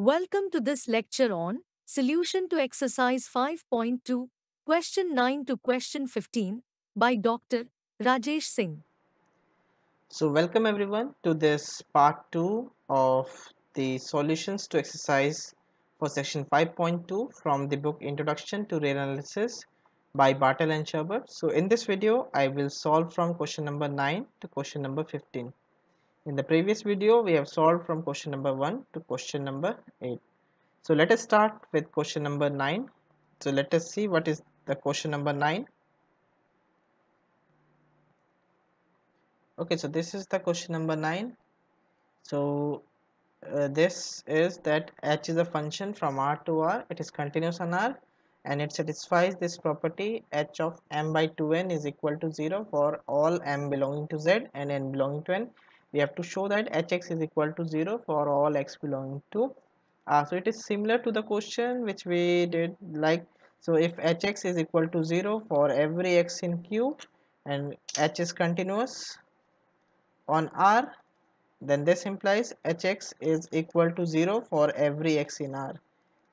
Welcome to this lecture on Solution to Exercise 5.2, Question 9 to Question 15 by Dr. Rajesh Singh. So welcome everyone to this part 2 of the solutions to exercise for section 5.2 from the book Introduction to Real Analysis by Bartle and Sherbert. So in this video I will solve from question number 9 to question number 15. In the previous video we have solved from question number 1 to question number 8. So let us start with question number 9. So let us see what is the question number 9. okay so this is the question number 9 so uh, this is that h is a function from r to r it is continuous on r and it satisfies this property h of m by 2n is equal to 0 for all m belonging to z and n belonging to n we have to show that hx is equal to 0 for all x belonging to r so it is similar to the question which we did like so if hx is equal to 0 for every x in q and h is continuous on R then this implies hx is equal to 0 for every x in R.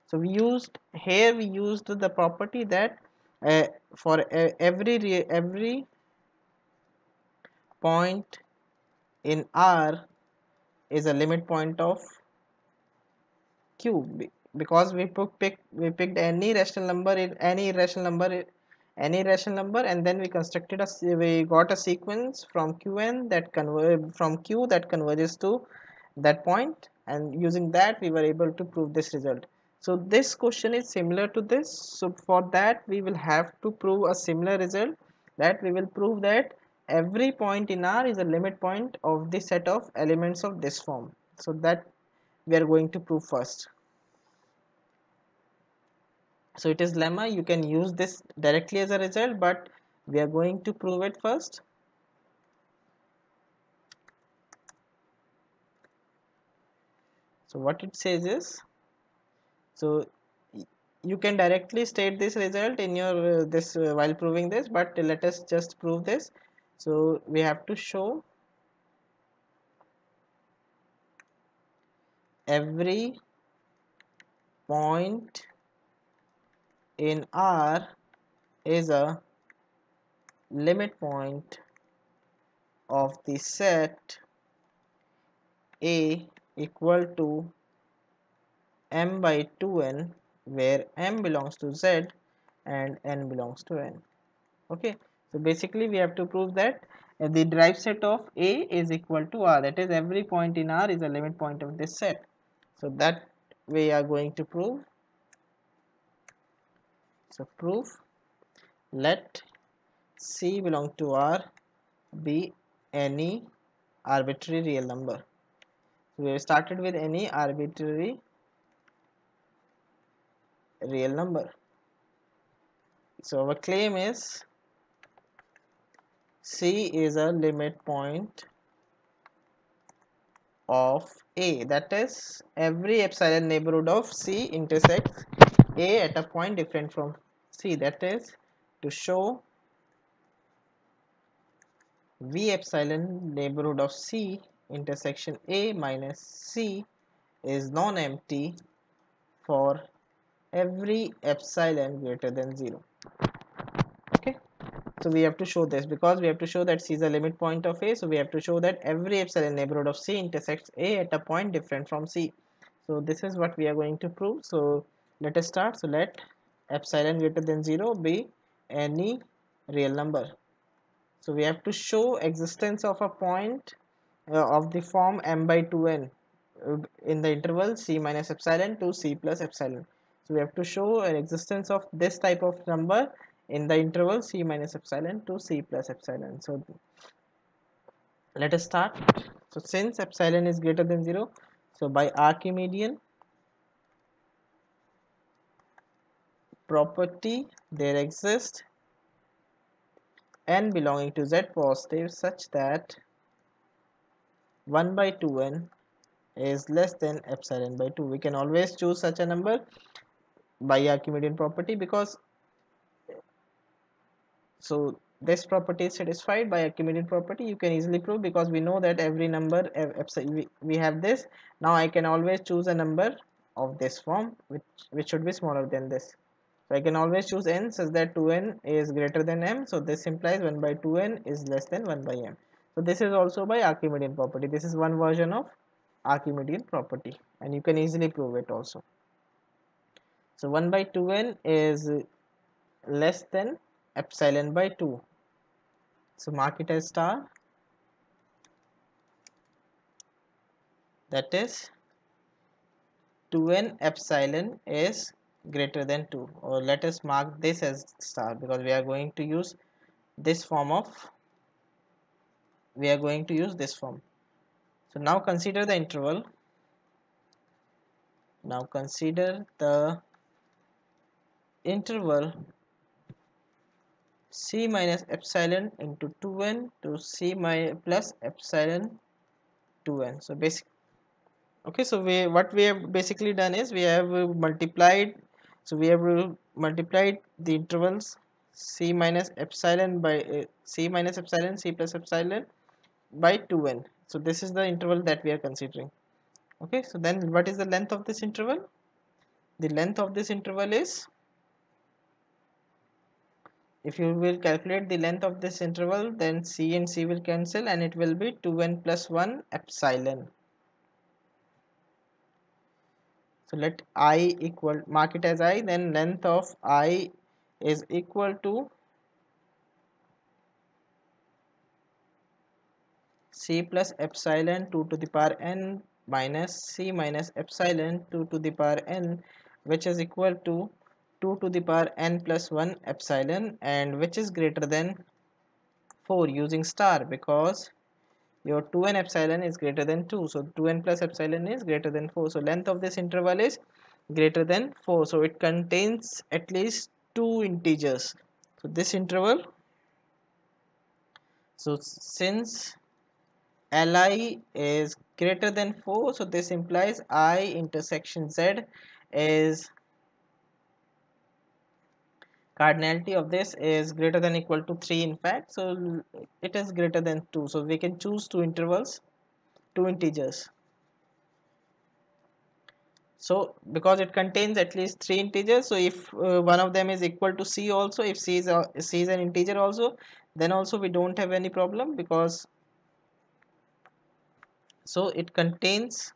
So we used here we used the property that uh, for uh, every every point in R is a limit point of Q. Because we pick we picked any rational number in any irrational number any rational number and then we constructed a we got a sequence from qn that converge from q that converges to that point and using that we were able to prove this result. So this question is similar to this. So for that we will have to prove a similar result that we will prove that every point in r is a limit point of the set of elements of this form. So that we are going to prove first. So it is lemma. You can use this directly as a result but we are going to prove it first. So what it says is so you can directly state this result in your uh, this uh, while proving this but let us just prove this so we have to show every point in R is a limit point of the set A equal to m by 2n where m belongs to z and n belongs to n. Okay so basically we have to prove that the derived set of a is equal to r. That is every point in r is a limit point of this set. So that we are going to prove. So proof. Let c belong to r be any arbitrary real number. So we have started with any arbitrary real number. So our claim is c is a limit point of a. That is every epsilon neighborhood of c intersects a at a point different from C. That is to show v epsilon neighborhood of c intersection a minus c is non-empty for every epsilon greater than 0 okay so we have to show this. Because we have to show that c is a limit point of a so we have to show that every epsilon neighborhood of c intersects a at a point different from c. So this is what we are going to prove. So let us start. So let epsilon greater than 0 be any real number. So we have to show existence of a point uh, of the form m by 2n uh, in the interval c minus epsilon to c plus epsilon. So we have to show an existence of this type of number in the interval c minus epsilon to c plus epsilon. So let us start. So since epsilon is greater than 0 so by archimedean property there exists n belonging to z positive such that 1 by 2n is less than epsilon by 2 we can always choose such a number by Archimedean property because so this property is satisfied by Archimedean property. You can easily prove because we know that every number we have this. Now I can always choose a number of this form which which should be smaller than this. So I can always choose n such that 2n is greater than m. So this implies 1 by 2n is less than 1 by m. So this is also by Archimedean property. This is one version of Archimedean property and you can easily prove it also. So 1 by 2n is less than epsilon by 2 so mark it as star. That is 2n epsilon is greater than 2 or let us mark this as star because we are going to use this form of we are going to use this form. So now consider the interval. Now consider the interval c minus epsilon into 2n to c plus epsilon 2n so basic okay so we what we have basically done is we have multiplied so we have multiplied the intervals c minus epsilon by uh, c minus epsilon c plus epsilon by 2n so this is the interval that we are considering. Okay so then what is the length of this interval? The length of this interval is if you will calculate the length of this interval then c and c will cancel and it will be 2n plus 1 epsilon. So let i equal mark it as i then length of i is equal to c plus epsilon 2 to the power n minus c minus epsilon 2 to the power n which is equal to 2 to the power n plus 1 epsilon and which is greater than 4 using star because your 2n epsilon is greater than 2 so 2n plus epsilon is greater than 4 so length of this interval is greater than 4 so it contains at least two integers. So this interval so since li is greater than 4 so this implies i intersection z is cardinality of this is greater than equal to 3 in fact. So it is greater than 2 so we can choose two intervals two integers. So because it contains at least three integers so if uh, one of them is equal to c also if c is, uh, c is an integer also then also we don't have any problem because so it contains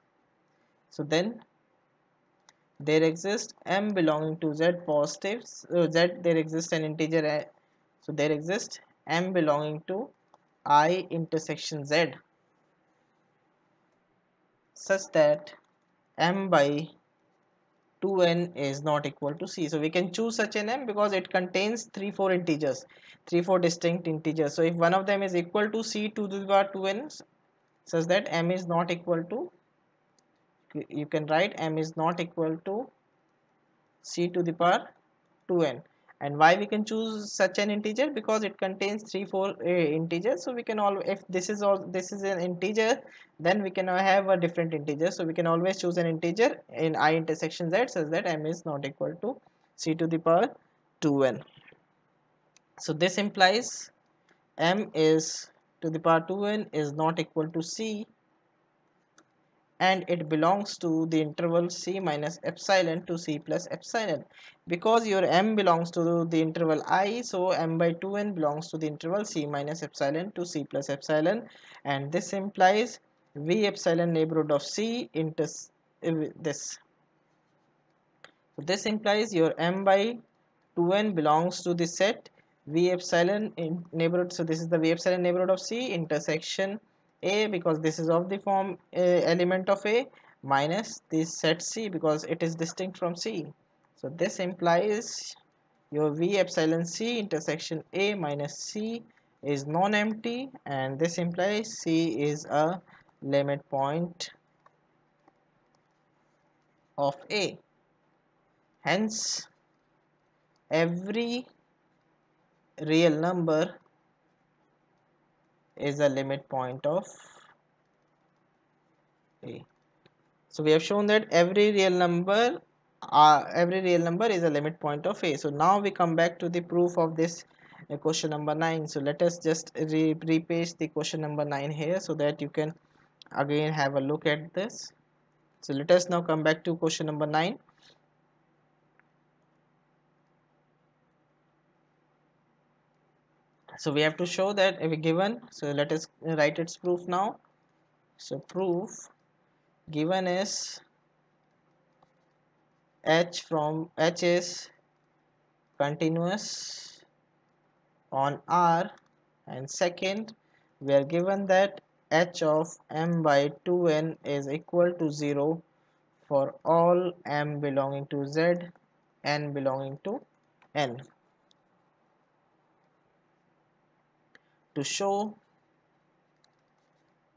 so then there exists m belonging to z positives so z there exists an integer so there exists m belonging to i intersection z such that m by 2n is not equal to c. So we can choose such an m because it contains 3 4 integers 3 4 distinct integers. So if one of them is equal to c to the power 2n such that m is not equal to you can write m is not equal to c to the power 2n and why we can choose such an integer? Because it contains three four uh, integers. So we can all if this is all this is an integer then we can have a different integer. So we can always choose an integer in i intersection z such that m is not equal to c to the power 2n so this implies m is to the power 2n is not equal to c and it belongs to the interval c minus epsilon to c plus epsilon. Because your m belongs to the interval i so m by 2n belongs to the interval c minus epsilon to c plus epsilon. And this implies v epsilon neighborhood of c into uh, this so this. Implies your m by 2n belongs to the set v epsilon in neighborhood. So this is the v epsilon neighborhood of c intersection a because this is of the form element of a minus this set c because it is distinct from c. So this implies your v epsilon c intersection a minus c is non-empty and this implies c is a limit point of a. Hence every real number is a limit point of a. So we have shown that every real number uh, every real number is a limit point of a. So now we come back to the proof of this uh, question number 9 so let us just re repaste the question number 9 here so that you can again have a look at this. So let us now come back to question number 9 so we have to show that if given so let us write its proof now. So proof given is h from h is continuous on r and second we are given that h of m by 2n is equal to 0 for all m belonging to z n belonging to n to show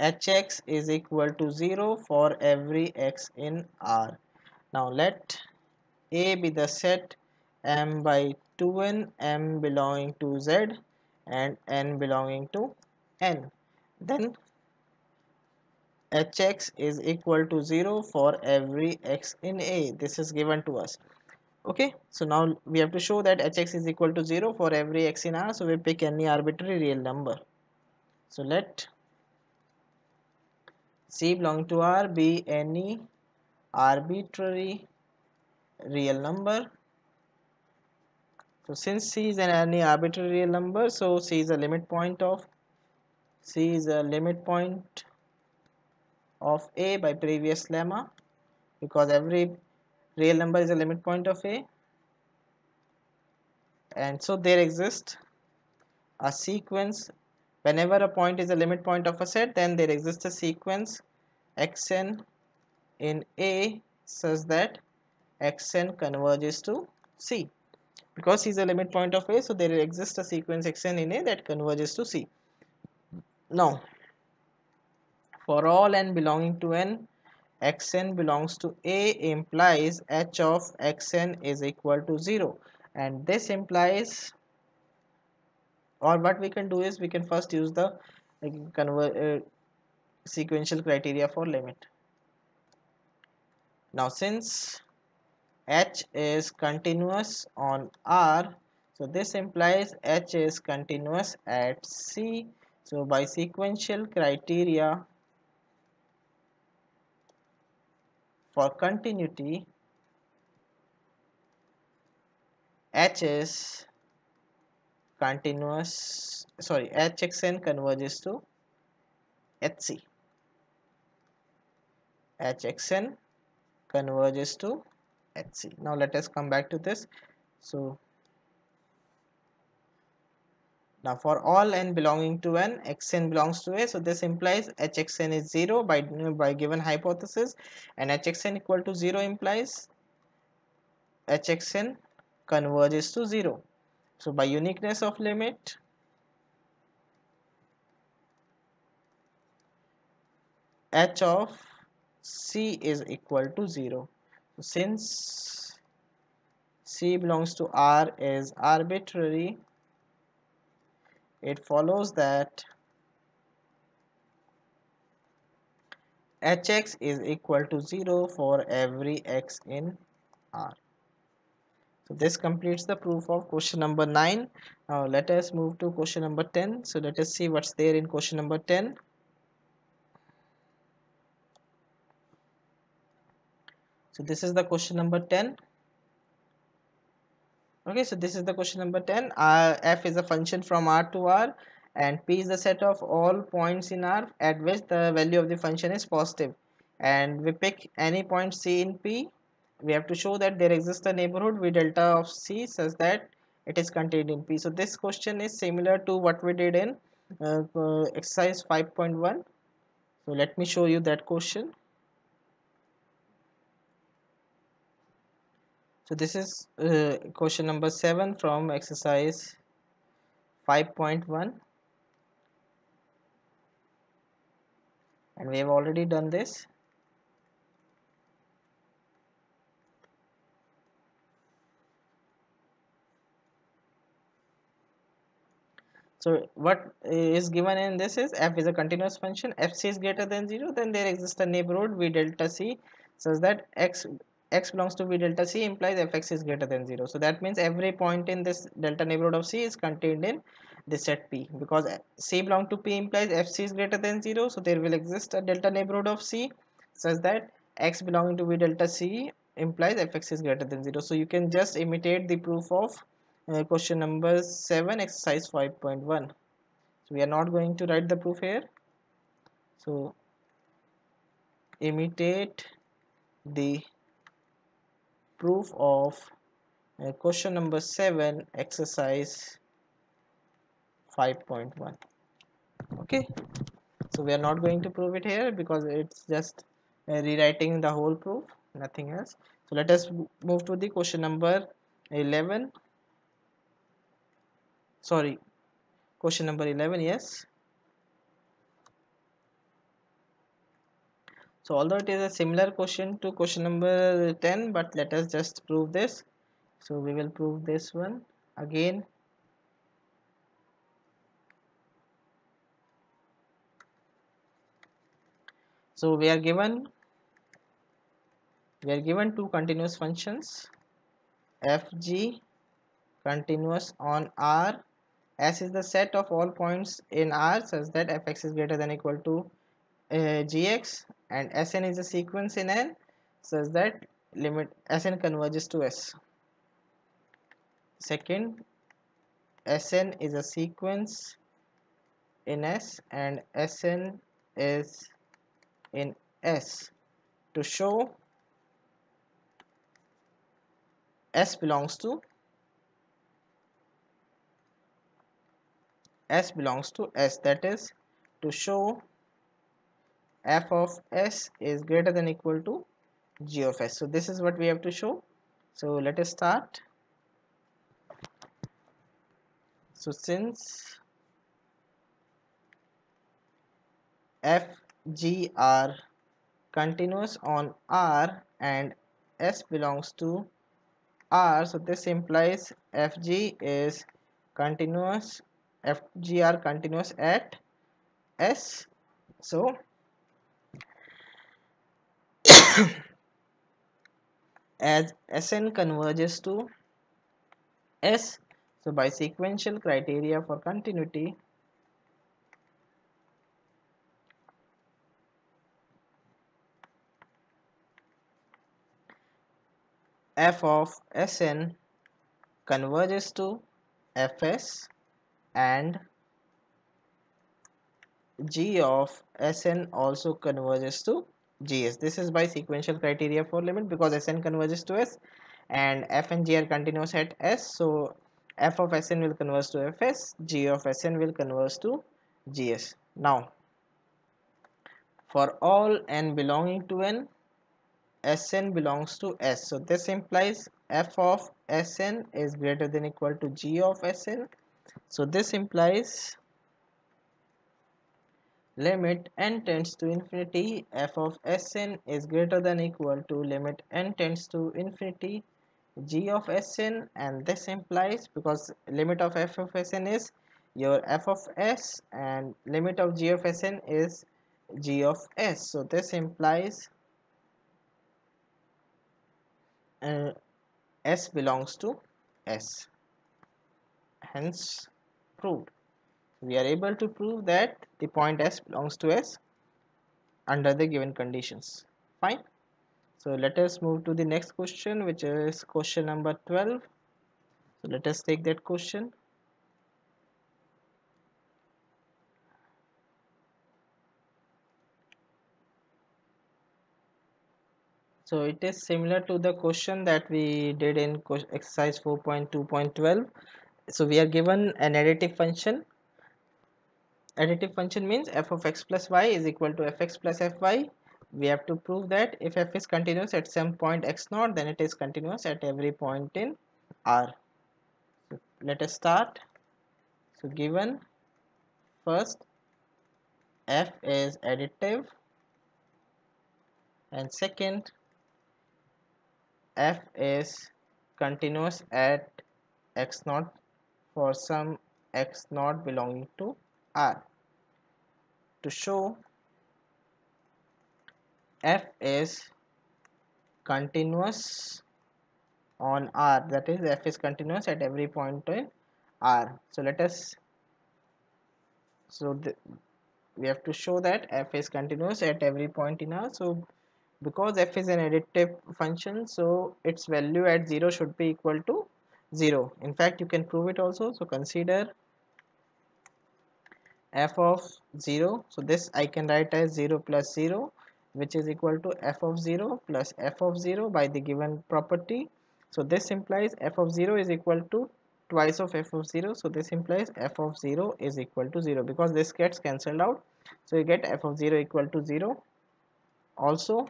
hx is equal to 0 for every x in R. Now let A be the set m by 2n m belonging to z and n belonging to n. Then hx is equal to 0 for every x in A. This is given to us. Okay, so now we have to show that hx is equal to 0 for every x in R. So we pick any arbitrary real number. So let C belong to R be any arbitrary real number. So since C is an any arbitrary real number, so C is a limit point of C is a limit point of A by previous lemma because every real number is a limit point of A. And so there exists a sequence. Whenever a point is a limit point of a set then there exists a sequence. Xn in A such that xn converges to C. Because C is a limit point of A so there exists a sequence xn in A that converges to C. Now for all n belonging to n xn belongs to A implies h of xn is equal to 0 and this implies or what we can do is we can first use the uh, sequential criteria for limit. Now since h is continuous on r so this implies h is continuous at c. So by sequential criteria for continuity h is continuous sorry hxn converges to hc hxn converges to hc now let us come back to this. So now for all n belonging to n xn belongs to a. So this implies hxn is 0 by by given hypothesis. And hxn equal to 0 implies hxn converges to 0 so by uniqueness of limit h of c is equal to 0. So since c belongs to R is arbitrary, it follows that hx is equal to 0 for every x in R. So this completes the proof of question number 9. Now let us move to question number 10. So let us see what's there in question number 10. So this is the question number 10. Okay, so this is the question number 10. Uh, f is a function from R to R and P is the set of all points in R at which the value of the function is positive. And we pick any point C in P we have to show that there exists a neighborhood v delta of c such that it is contained in p so this question is similar to what we did in uh, uh, exercise 5.1 so let me show you that question so this is uh, question number 7 from exercise 5.1 and we have already done this. So what is given in this is f is a continuous function. Fc is greater than 0 then there exists a neighborhood v delta c. Such that x x belongs to v delta c implies fx is greater than 0 so that means every point in this delta neighborhood of c is contained in this set p because c belong to p implies fc is greater than 0 so there will exist a delta neighborhood of c such that x belonging to v delta c implies fx is greater than 0 so you can just imitate the proof of uh, question number 7 exercise 5.1 so we are not going to write the proof here. So imitate the proof of uh, question number 7 exercise 5.1 okay? So we are not going to prove it here because it's just uh, rewriting the whole proof nothing else. So let us move to the question number 11 sorry question number 11 yes so although it is a similar question to question number 10 but let us just prove this. So we will prove this one again. So we are given we are given two continuous functions fg continuous on r. S is the set of all points in r such that fx is greater than equal to uh, gx and Sn is a sequence in N such that limit Sn converges to S. Second, Sn is a sequence in S and Sn is in S to show S belongs to S belongs to S that is to show f of s is greater than equal to g of s. So this is what we have to show. So let us start. So since f g are continuous on r and s belongs to r so this implies fg is continuous fg are continuous at s. So as Sn converges to S so by sequential criteria for continuity f of Sn converges to Fs and g of Sn also converges to gs this is by sequential criteria for limit because sn converges to s and f and g are continuous at s. So f of sn will converge to fs g of sn will converge to gs now for all n belonging to n sn belongs to s. So this implies f of sn is greater than equal to g of sn so this implies limit n tends to infinity f of sn is greater than equal to limit n tends to infinity g of sn and this implies because limit of f of sn is your f of s and limit of g of sn is g of s. So this implies uh, s belongs to s. Hence proved we are able to prove that the point S belongs to S under the given conditions. Fine. So let us move to the next question which is question number 12 so let us take that question. So it is similar to the question that we did in exercise 4.2.12 so we are given an additive function additive function means f of x plus y is equal to fx plus fy. We have to prove that if f is continuous at some point x naught then it is continuous at every point in r. So let us start. So given first f is additive and second f is continuous at x naught for some x naught belonging to R. To show f is continuous on R. That is f is continuous at every point in R. So let us so the, we have to show that f is continuous at every point in R. So because f is an additive function so its value at 0 should be equal to 0 in fact you can prove it also. So consider f of 0 so this I can write as 0 plus 0 which is equal to f of 0 plus f of 0 by the given property. So this implies f of 0 is equal to twice of f of 0 so this implies f of 0 is equal to 0 because this gets cancelled out. So you get f of 0 equal to 0 also.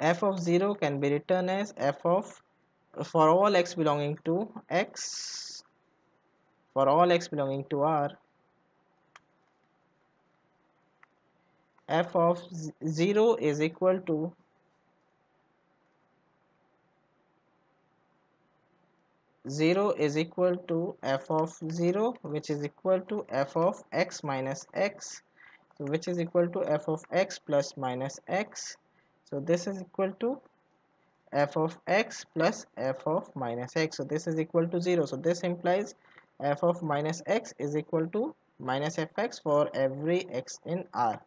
F of 0 can be written as f of for all x belonging to x for all x belonging to r f of 0 is equal to zero is equal to f of 0 which is equal to f of x minus x so which is equal to f of x plus minus x. So this is equal to f of x plus f of minus x. So this is equal to 0 so this implies f of minus x is equal to minus fx for every x in r.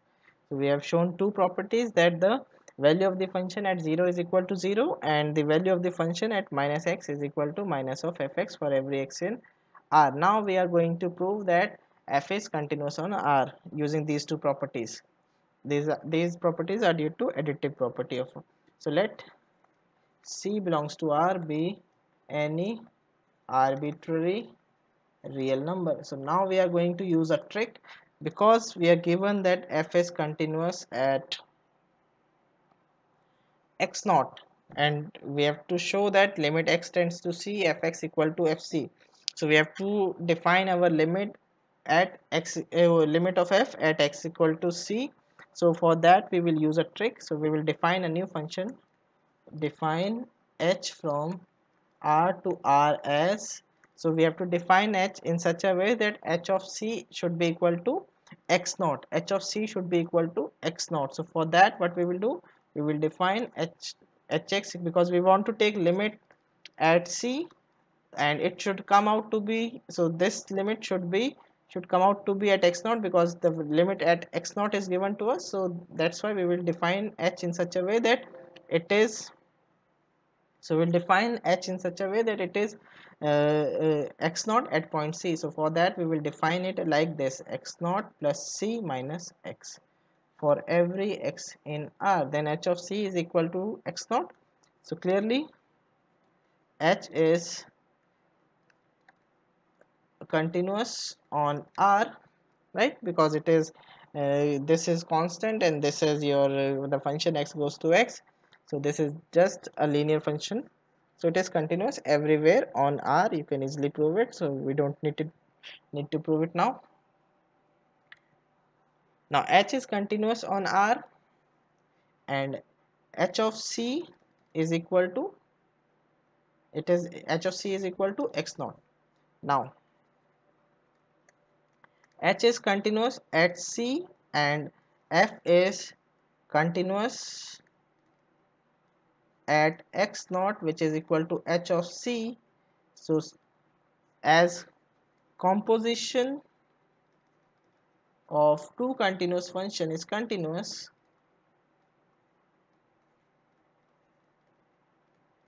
So we have shown two properties that the value of the function at 0 is equal to 0 and the value of the function at minus x is equal to minus of fx for every x in r. Now we are going to prove that f is continuous on r using these two properties. These these properties are due to additive property of so let c belongs to r be any arbitrary real number. So now we are going to use a trick because we are given that f is continuous at x naught. And we have to show that limit x tends to c fx equal to fc. So we have to define our limit at x uh, limit of f at x equal to c. So for that we will use a trick. So we will define a new function. Define h from r to r as so we have to define h in such a way that h of c should be equal to x naught. H of c should be equal to x naught. So for that what we will do? We will define h hx because we want to take limit at c and it should come out to be so this limit should be should come out to be at x naught because the limit at x naught is given to us. So that's why we will define h in such a way that it is so we'll define h in such a way that it is uh, uh, x naught at point c. So for that we will define it like this x naught plus c minus x. For every x in r then h of c is equal to x naught. So clearly h is continuous on r right? Because it is uh, this is constant and this is your uh, the function x goes to x so this is just a linear function. So it is continuous everywhere on r. You can easily prove it. So we don't need to need to prove it now. Now h is continuous on r and h of c is equal to it is h of c is equal to x naught. Now h is continuous at c and f is continuous at x naught which is equal to h of c. So as composition of two continuous function is continuous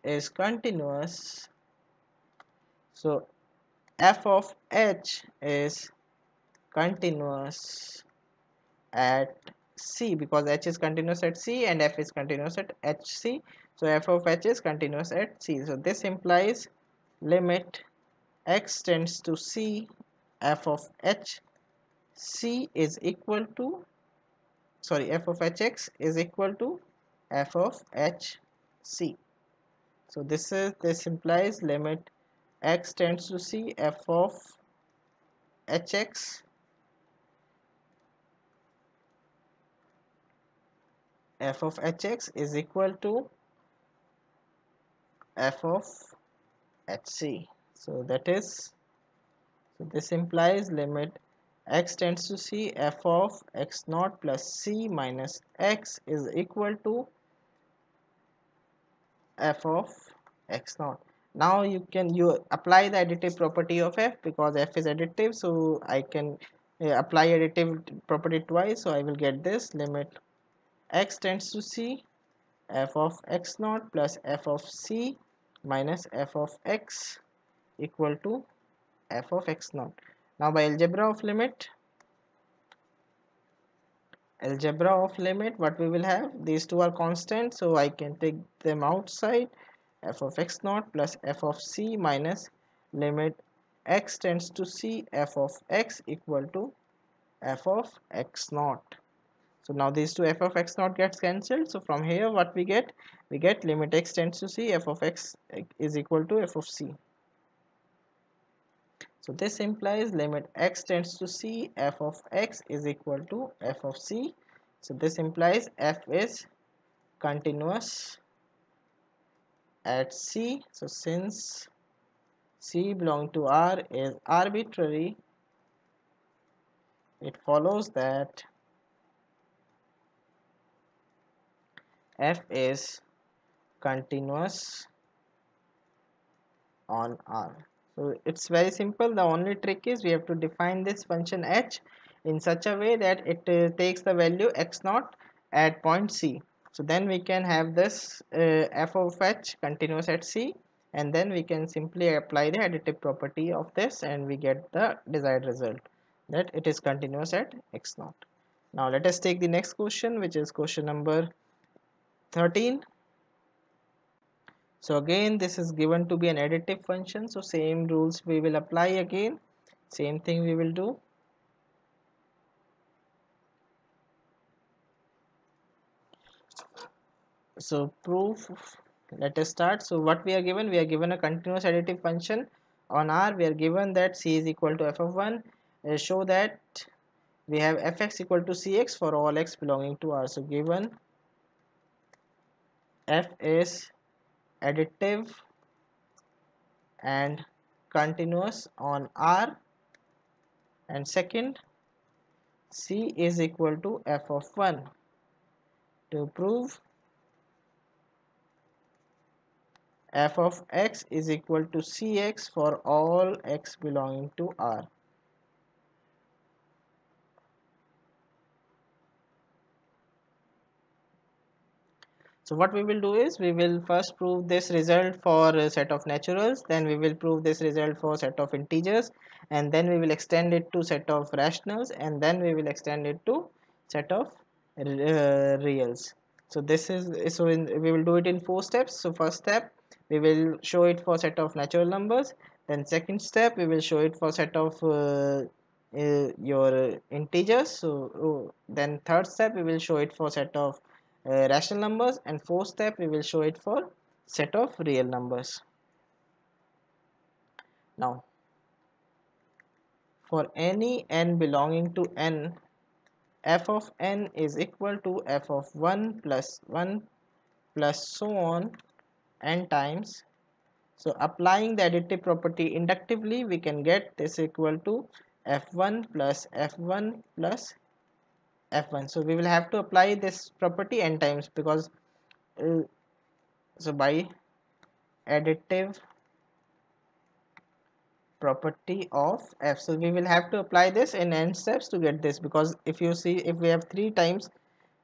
is continuous. So f of h is continuous at c because h is continuous at c and f is continuous at hc so f of h is continuous at c. So this implies limit x tends to c. f of h c is equal to sorry f of hx is equal to f of hc so this is this implies limit x tends to c f of hx f of hx is equal to f of hc so that is so this implies limit x tends to c f of x naught plus c minus x is equal to f of x naught. Now you can you apply the additive property of f because f is additive. So i can uh, apply additive property twice. So I will get this limit x tends to c f of x naught plus f of c minus f of x equal to f of x naught. Now by algebra of limit algebra of limit what we will have? These two are constant so I can take them outside. F of x naught plus f of c minus limit x tends to c f of x equal to f of x naught so now these two f of x naught gets cancelled so from here what we get we get limit x tends to c f of x is equal to f of c so this implies limit x tends to c f of x is equal to f of c. So this implies f is continuous at c. So since c belong to R is arbitrary, it follows that f is continuous on R. So it's very simple. The only trick is we have to define this function h in such a way that it uh, takes the value x naught at point c. So then we can have this uh, f of h continuous at c and then we can simply apply the additive property of this and we get the desired result that it is continuous at x naught. Now let us take the next question which is question number 13 so again this is given to be an additive function. So same rules we will apply again. Same thing we will do. So proof let us start. So what we are given? We are given a continuous additive function on r. We are given that c is equal to f of 1 uh, show that we have fx equal to cx for all x belonging to r. So given f is additive and continuous on R. And second C is equal to f of 1 to prove f of x is equal to cx for all x belonging to R so what we will do is we will first prove this result for a set of naturals then we will prove this result for set of integers and then we will extend it to set of rationals and then we will extend it to set of uh, reals. So this is so in, we will do it in four steps. So first step we will show it for set of natural numbers. Then second step we will show it for set of uh, uh, your integers. So uh, then third step we will show it for set of uh, rational numbers and fourth step we will show it for set of real numbers. Now for any n belonging to n f of n is equal to f of 1 plus 1 plus so on n times. So applying the additive property inductively we can get this equal to f1 plus f1 plus f1 so we will have to apply this property n times because uh, so by additive property of f. So we will have to apply this in n steps to get this because if you see if we have three times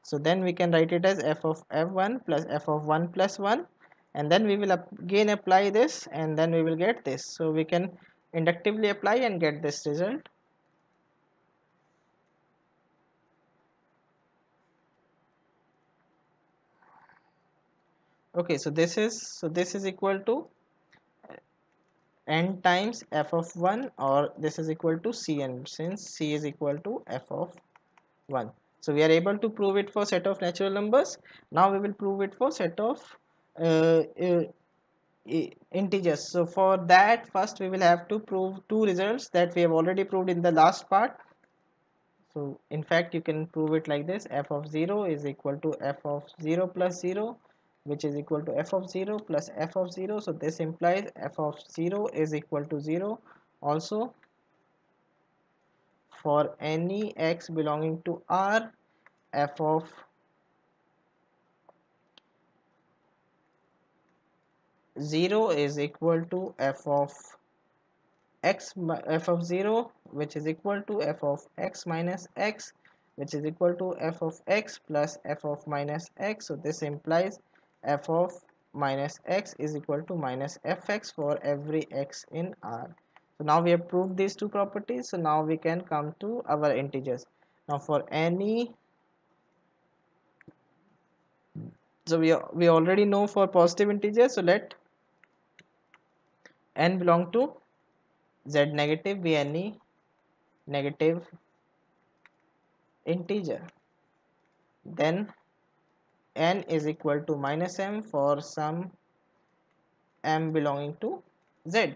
so then we can write it as f of f1 plus f of 1 plus 1 and then we will again apply this and then we will get this. So we can inductively apply and get this result okay so this is so this is equal to n times f of 1 or this is equal to cn since c is equal to f of 1 so we are able to prove it for set of natural numbers. Now we will prove it for set of uh, uh, integers. So for that first we will have to prove two results that we have already proved in the last part. So in fact you can prove it like this. f of 0 is equal to f of 0 plus 0 which is equal to f of 0 plus f of 0 so this implies f of 0 is equal to 0 also for any x belonging to R f of zero is equal to f of x f of 0 which is equal to f of x minus x which is equal to f of x plus f of minus x. So this implies f of minus x is equal to minus fx for every x in R. So now we have proved these two properties so now we can come to our integers. Now for any so we, we already know for positive integers so let n belong to z negative be any negative integer then n is equal to minus m for some m belonging to z.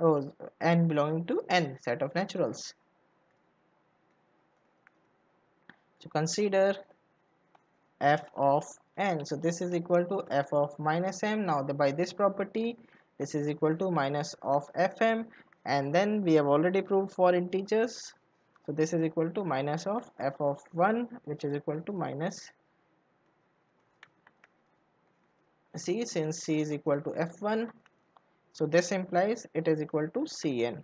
Oh n belonging to n set of naturals. So consider f of n. So this is equal to f of minus m. Now the, by this property this is equal to minus of fm. And then we have already proved for integers. So this is equal to minus of f of 1 which is equal to minus c since c is equal to f1 so this implies it is equal to cn.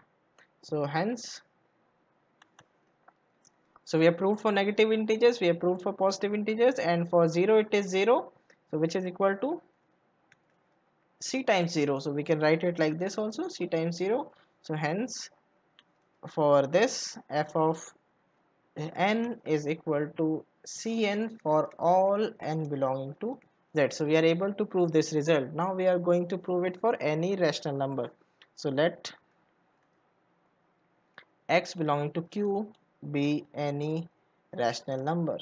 So hence so we have proved for negative integers we have proved for positive integers and for 0 it is 0 so which is equal to c times 0 so we can write it like this also c times 0 so hence for this f of n is equal to cn for all n belonging to z. So we are able to prove this result. Now we are going to prove it for any rational number. So let x belonging to q be any rational number.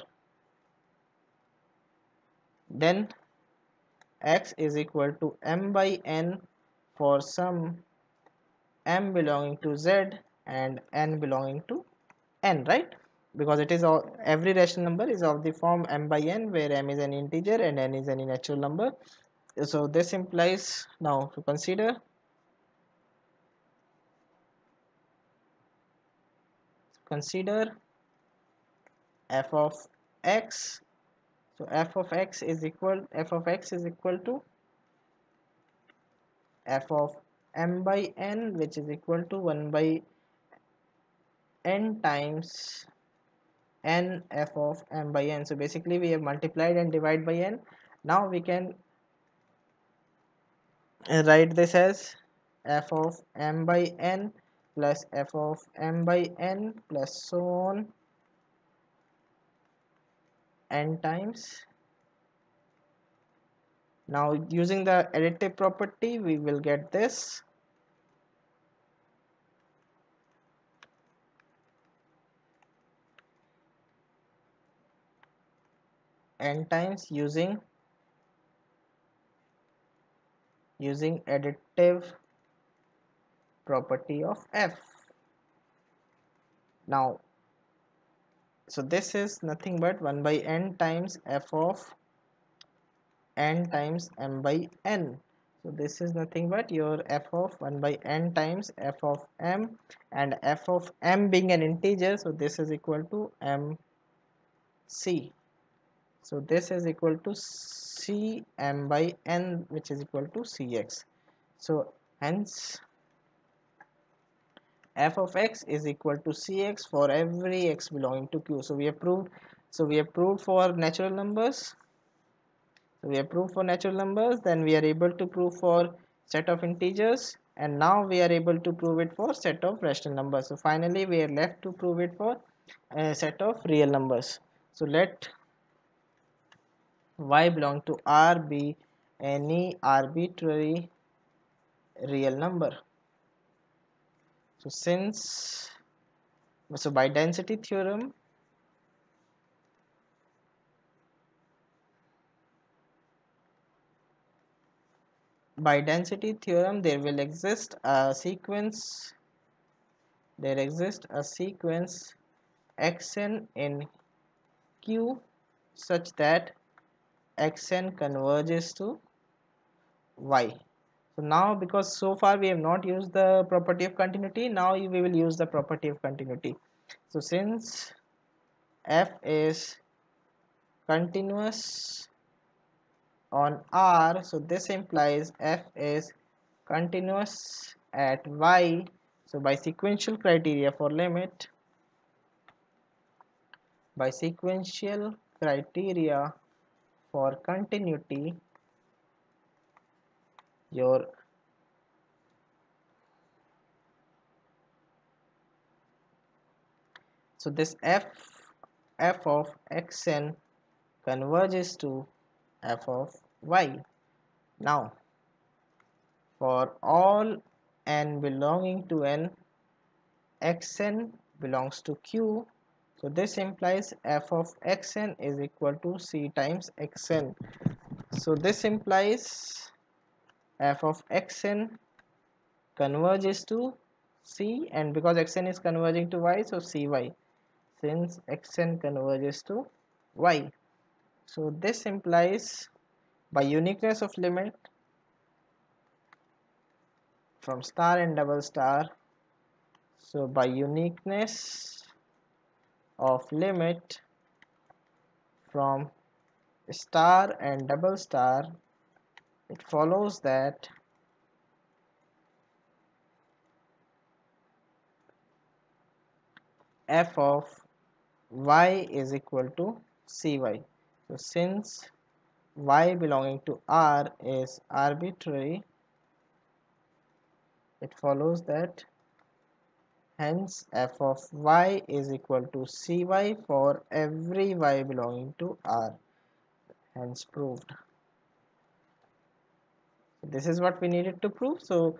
Then x is equal to m by n for some m belonging to z and n belonging to n right because it is all every rational number is of the form m by n where m is an integer and n is any natural number. So this implies now to consider consider f of x. So f of x is equal f of x is equal to f of m by n which is equal to 1 by n times n f of m by n. So basically we have multiplied and divided by n. Now we can write this as f of m by n plus f of m by n plus so on n times. Now using the additive property we will get this n times using using additive property of f. Now so this is nothing but 1 by n times f of n times m by n. So this is nothing but your f of 1 by n times f of m and f of m being an integer. So this is equal to m c so this is equal to c m by n which is equal to cx so hence f of x is equal to cx for every x belonging to q. So we have proved so we have proved for natural numbers. So we have proved for natural numbers. Then we are able to prove for set of integers. And now we are able to prove it for set of rational numbers. So finally we are left to prove it for a set of real numbers. So let y belong to R be any arbitrary real number. So since so by density theorem by density theorem there will exist a sequence there exists a sequence xn in q such that xn converges to y. So now because so far we have not used the property of continuity now we will use the property of continuity. So since f is continuous on r so this implies f is continuous at y. So by sequential criteria for limit by sequential criteria for continuity your so this f f of xn converges to f of y. Now for all n belonging to n xn belongs to q so this implies f of xn is equal to c times xn. So this implies f of xn converges to c and because xn is converging to y so cy since xn converges to y. So this implies by uniqueness of limit from star and double star. So by uniqueness of limit from star and double star it follows that f of y is equal to cy. So since y belonging to r is arbitrary it follows that hence f of y is equal to cy for every y belonging to r. Hence proved. This is what we needed to prove. So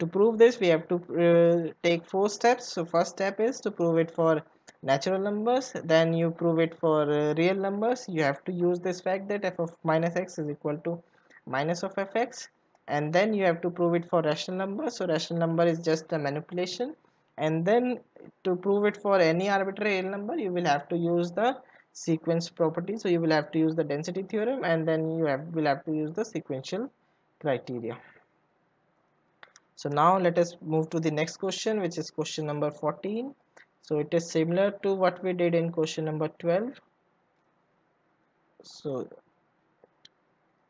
to prove this we have to uh, take four steps. So first step is to prove it for natural numbers. Then you prove it for uh, real numbers. You have to use this fact that f of minus x is equal to minus of fx and then you have to prove it for rational number so rational number is just a manipulation and then to prove it for any arbitrary L number you will have to use the sequence property. So you will have to use the density theorem and then you have will have to use the sequential criteria. So now let us move to the next question which is question number 14 so it is similar to what we did in question number 12 so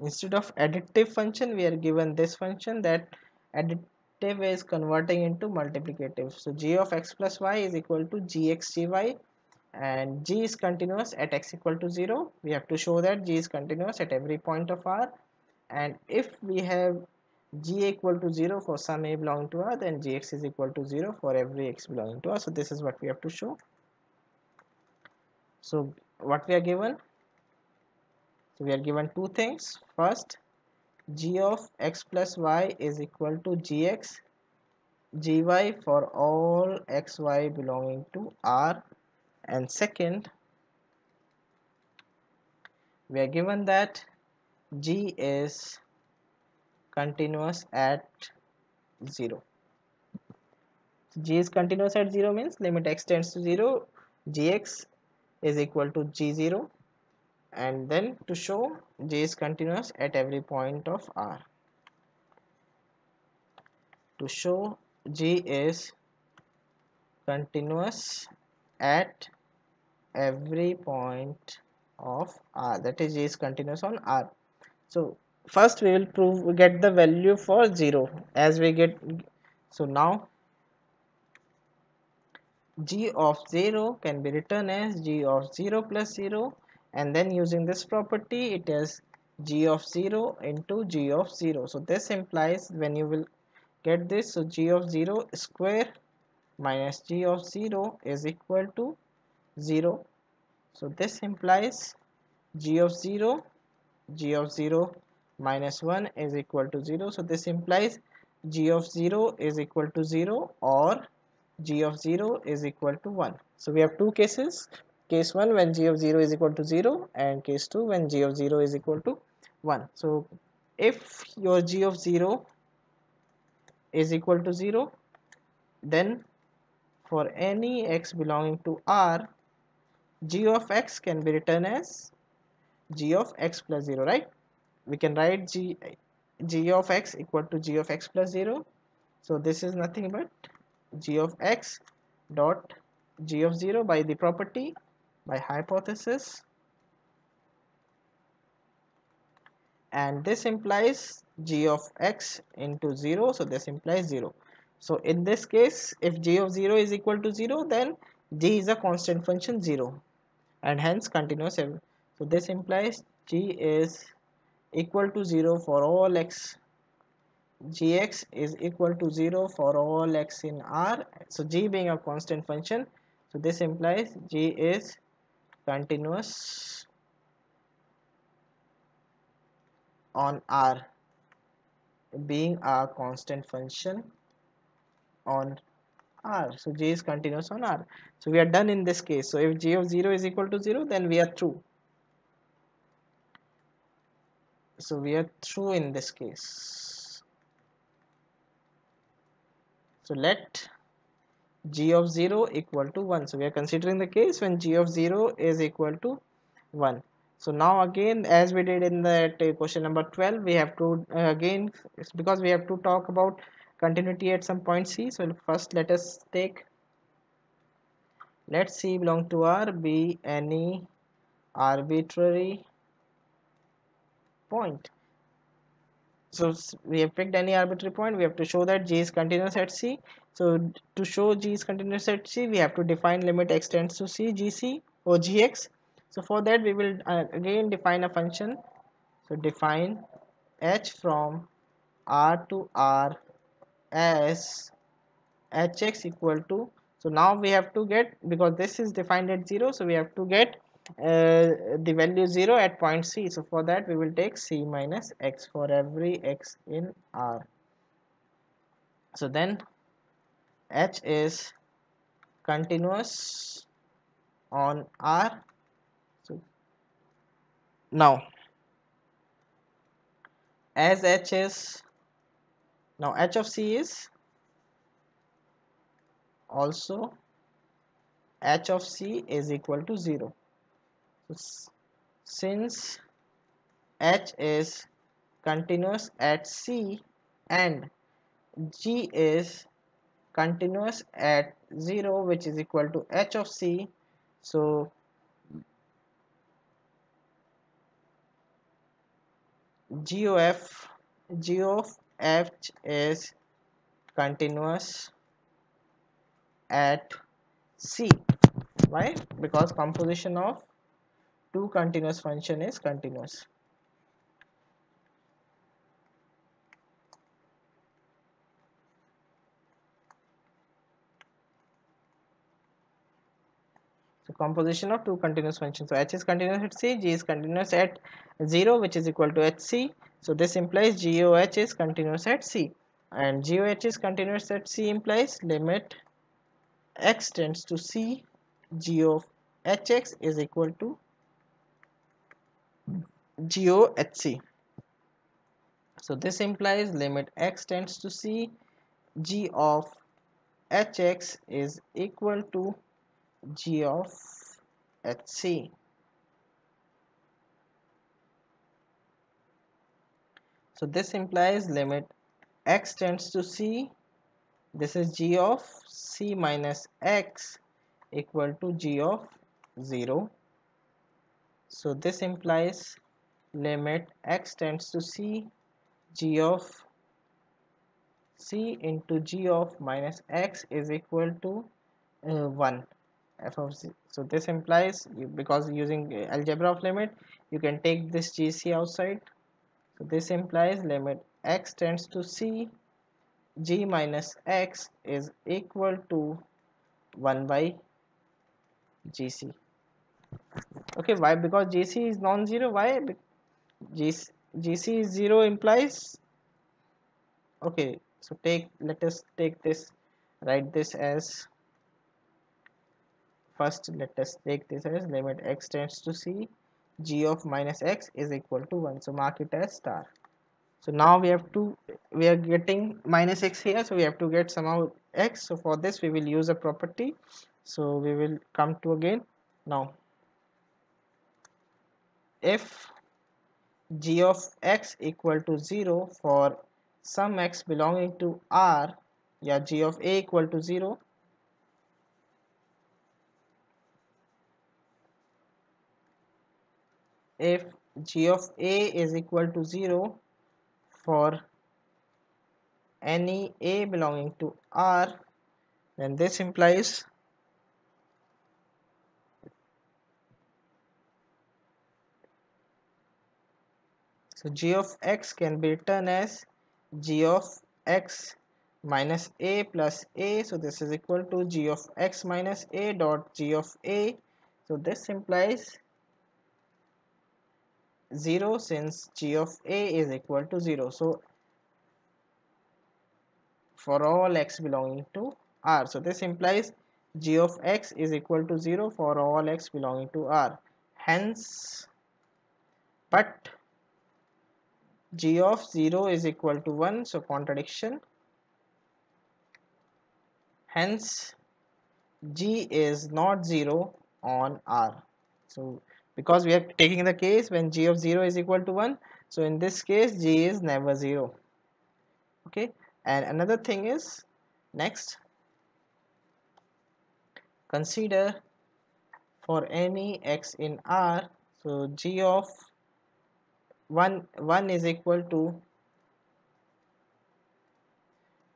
instead of additive function we are given this function that additive is converting into multiplicative. So g of x plus y is equal to gx gy and g is continuous at x equal to 0 we have to show that g is continuous at every point of r. And if we have g equal to 0 for some a belonging to r then gx is equal to 0 for every x belonging to r. So this is what we have to show. So what we are given? So we are given two things. First g of x plus y is equal to gx gy for all xy belonging to r. And second we are given that g is continuous at 0 g is continuous at 0 means limit x tends to 0 gx is equal to g0 and then to show g is continuous at every point of r. To show g is continuous at every point of r. That is g is continuous on r. So first we will prove we get the value for 0 as we get so now g of 0 can be written as g of 0 plus 0 and then using this property it is g of 0 into g of 0 so this implies when you will get this so g of 0 square minus g of 0 is equal to 0 so this implies g of 0 g of 0 minus 1 is equal to 0 so this implies g of 0 is equal to 0 or g of 0 is equal to 1 so we have two cases case 1 when g of 0 is equal to 0 and case 2 when g of 0 is equal to 1 so if your g of 0 is equal to 0 then for any x belonging to r g of x can be written as g of x plus 0 right? We can write g g of x equal to g of x plus 0 so this is nothing but g of x dot g of 0 by the property by hypothesis. And this implies g of x into 0 so this implies 0 so in this case if g of 0 is equal to 0 then g is a constant function 0 and hence continuous so this implies g is equal to 0 for all x. gx is equal to 0 for all x in R. So g being a constant function so this implies g is continuous on R being a constant function on R. So J is continuous on R. So we are done in this case. So if J of 0 is equal to 0 then we are true so we are true in this case. So let g of 0 equal to 1 so we are considering the case when g of 0 is equal to 1 so now again as we did in that uh, question number 12 we have to uh, again it's because we have to talk about continuity at some point c. So first let us take let c belong to r be any arbitrary point. So we have picked any arbitrary point. We have to show that g is continuous at c so to show g is continuous at c we have to define limit x tends to c gc or gx so for that we will uh, again define a function. So define h from r to r as hx equal to so now we have to get because this is defined at 0 so we have to get uh, the value 0 at point c. So for that we will take c minus x for every x in r. So then h is continuous on r. So now as h is now h of c is also h of c is equal to 0 since h is continuous at c and g is continuous at 0 which is equal to h of c. So g of f g of f is continuous at c. Why? Because composition of two continuous function is continuous composition of two continuous functions. So h is continuous at c g is continuous at 0 which is equal to hc so this implies goh is continuous at c. And goh is continuous at c implies limit x tends to c. G of hx is equal to GOHC. So this implies limit x tends to c. G of hx is equal to g of hc. So this implies limit x tends to c. This is g of c minus x equal to g of 0 so this implies limit x tends to c g of c into g of minus x is equal to uh, 1 f of c so this implies because using uh, algebra of limit you can take this gc outside. So this implies limit x tends to c g minus x is equal to 1 by gc okay why? Because gc is non-zero why? GC, gc is 0 implies okay so take let us take this write this as first let us take this as limit x tends to c g of minus x is equal to 1 so mark it as star. So now we have to we are getting minus x here. So we have to get somehow x. So for this we will use a property. So we will come to again. Now if g of x equal to 0 for some x belonging to R yeah g of a equal to 0 if g of a is equal to 0 for any a belonging to R then this implies so g of x can be written as g of x minus a plus a. So this is equal to g of x minus a dot g of a. So this implies 0 since g of a is equal to 0 so for all x belonging to r. So this implies g of x is equal to 0 for all x belonging to r. Hence but g of 0 is equal to 1 so contradiction. Hence g is not 0 on r. So because we are taking the case when g of 0 is equal to 1 so in this case g is never 0 okay? And another thing is next consider for any x in r so g of 1 1 is equal to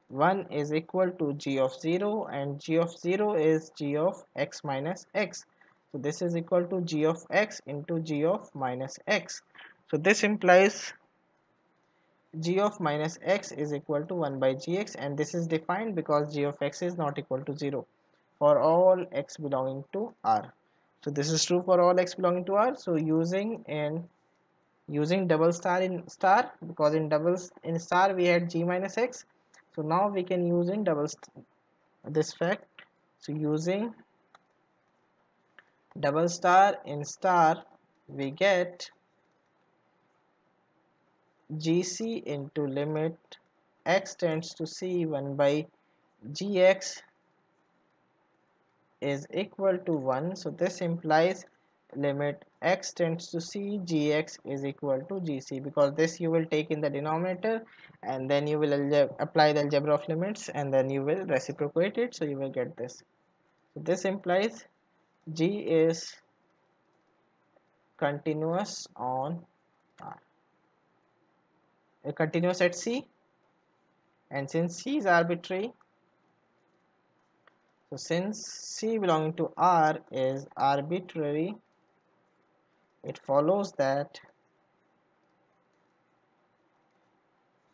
1 is equal to g of 0 and g of 0 is g of x minus x so this is equal to g of x into g of minus x. So this implies g of minus x is equal to 1 by gx and this is defined because g of x is not equal to 0 for all x belonging to r. So this is true for all x belonging to r. So using in using double star in star because in doubles in star we had g minus x. So now we can using double this fact. So using double star in star we get gc into limit x tends to c 1 by gx is equal to 1 so this implies limit x tends to c gx is equal to gc because this you will take in the denominator and then you will apply the algebra of limits and then you will reciprocate it. So you will get this. So this implies g is continuous on r a continuous at c and since c is arbitrary so since c belonging to r is arbitrary it follows that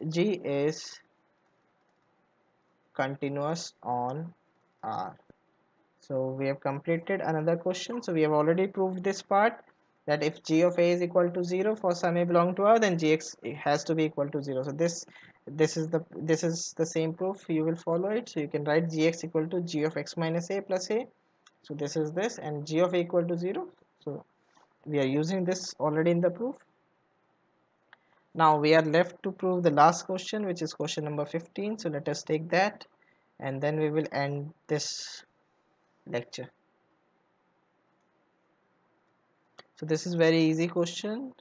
G is continuous on R. So we have completed another question. So we have already proved this part that if g of a is equal to 0 for some a belong to r then gx has to be equal to 0 so this this is the this is the same proof. You will follow it. So you can write gx equal to g of x minus a plus a. So this is this and g of a equal to 0 so we are using this already in the proof. Now we are left to prove the last question which is question number 15 so let us take that and then we will end this lecture. So this is very easy question.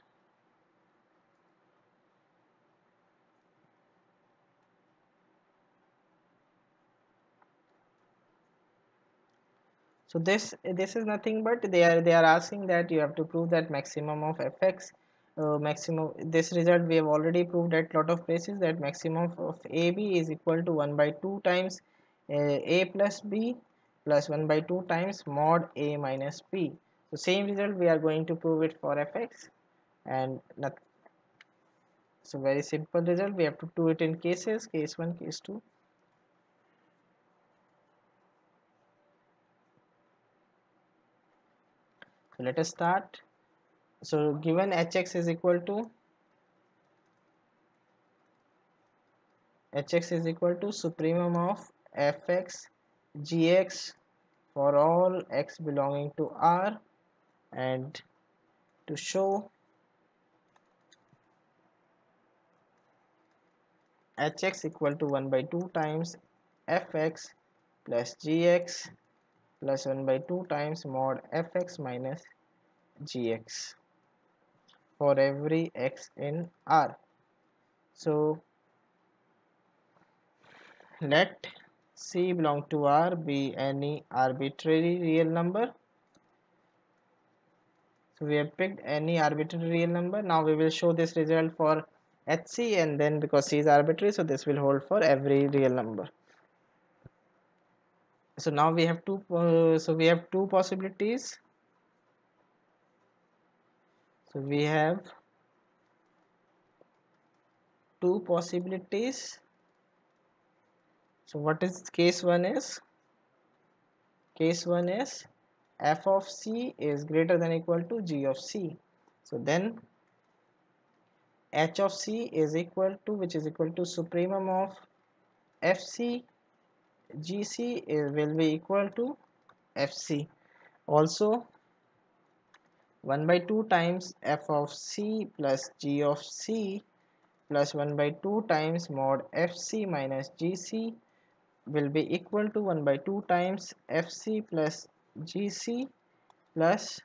So this this is nothing but they are they are asking that you have to prove that maximum of fx uh, maximum this result we have already proved at lot of places that maximum of ab is equal to 1 by 2 times uh, a plus b plus 1 by 2 times mod a minus b so same result we are going to prove it for fx and not so very simple result. We have to do it in cases case 1 case 2 so let us start. So given hx is equal to hx is equal to supremum of fx gx for all x belonging to r and to show hx equal to 1 by 2 times fx plus gx plus 1 by 2 times mod fx minus gx for every x in R. So let C belong to R be any arbitrary real number. So we have picked any arbitrary real number. Now we will show this result for hc and then because c is arbitrary so this will hold for every real number so now we have two uh, so we have two possibilities so we have two possibilities so what is case one is? Case one is f of c is greater than equal to g of c. So then h of c is equal to which is equal to supremum of fc gc is, will be equal to fc also 1 by 2 times f of c plus g of c plus 1 by 2 times mod fc minus gc will be equal to 1 by 2 times fc plus gc plus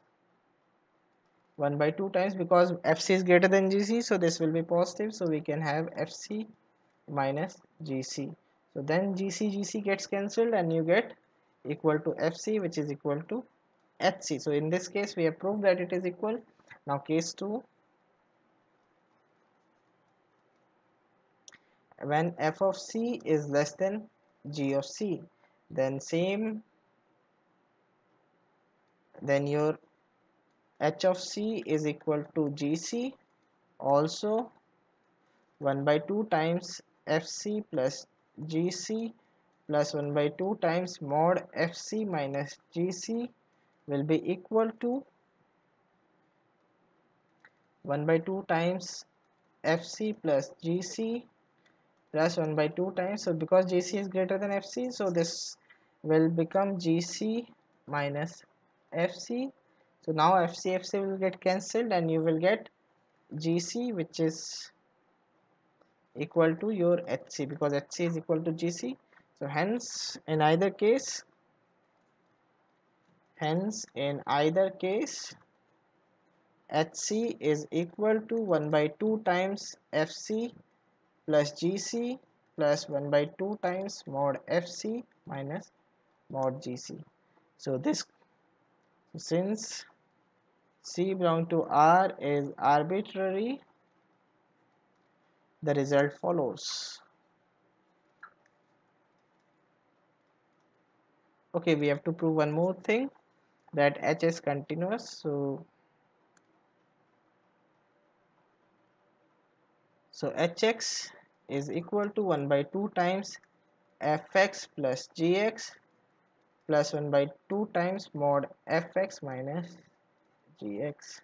1 by 2 times because fc is greater than gc so this will be positive. So we can have fc minus gc so then gc gc gets cancelled and you get equal to fc which is equal to hc so in this case we have proved that it is equal. Now case 2 when f of c is less than g of c. Then same then your h of c is equal to gc also 1 by 2 times fc plus gc plus 1 by 2 times mod fc minus gc will be equal to 1 by 2 times fc plus gc plus 1 by 2 times. So because gc is greater than fc so this will become gc minus fc so now fc fc will get cancelled and you will get gc which is equal to your hc because hc is equal to gc so hence in either case hence in either case hc is equal to 1 by 2 times fc plus gc plus 1 by 2 times mod fc minus mod gc so this since C belong to R is arbitrary, the result follows. Okay, we have to prove one more thing that H is continuous. So, so Hx is equal to 1 by 2 times fx plus gx plus 1 by 2 times mod fx minus gx.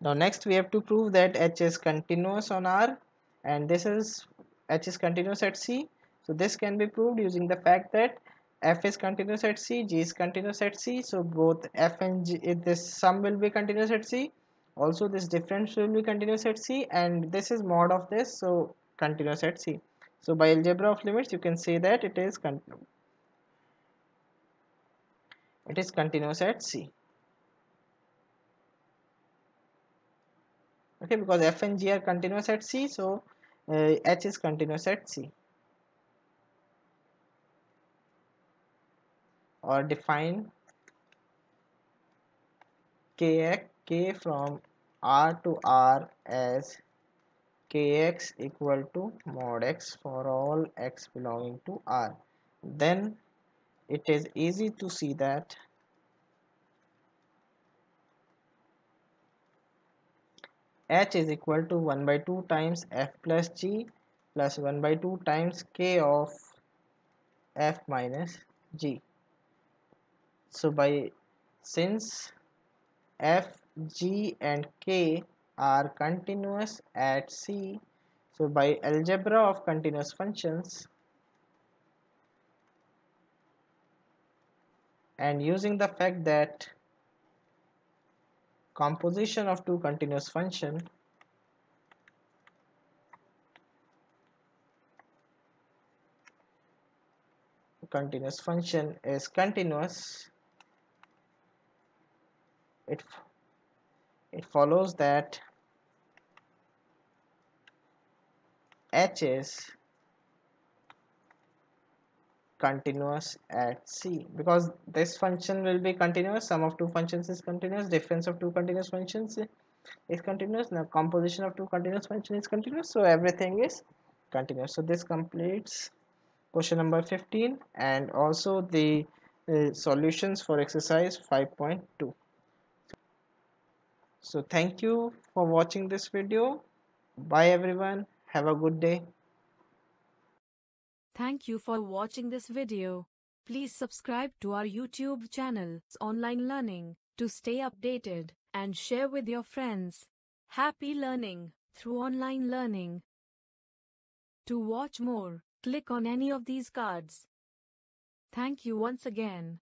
Now next we have to prove that h is continuous on r and this is h is continuous at c. So this can be proved using the fact that f is continuous at c g is continuous at c. So both f and g this sum will be continuous at c also this difference will be continuous at c and this is mod of this so continuous at c so by algebra of limits you can say that it is continuous it is continuous at C. Okay, because F and G are continuous at C, so uh, H is continuous at C. Or define K, K from R to R as Kx equal to mod x for all x belonging to R. Then it is easy to see that h is equal to 1 by 2 times f plus g plus 1 by 2 times k of f minus g so by since f g and k are continuous at c. So by algebra of continuous functions and using the fact that composition of two continuous function continuous function is continuous it it follows that h is continuous at C. Because this function will be continuous sum of two functions is continuous difference of two continuous functions is continuous now composition of two continuous functions is continuous so everything is continuous. So this completes question number 15 and also the uh, solutions for exercise 5.2 so thank you for watching this video bye everyone have a good day Thank you for watching this video. Please subscribe to our YouTube channel, Online Learning, to stay updated and share with your friends. Happy learning through online learning. To watch more, click on any of these cards. Thank you once again.